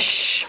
Shh.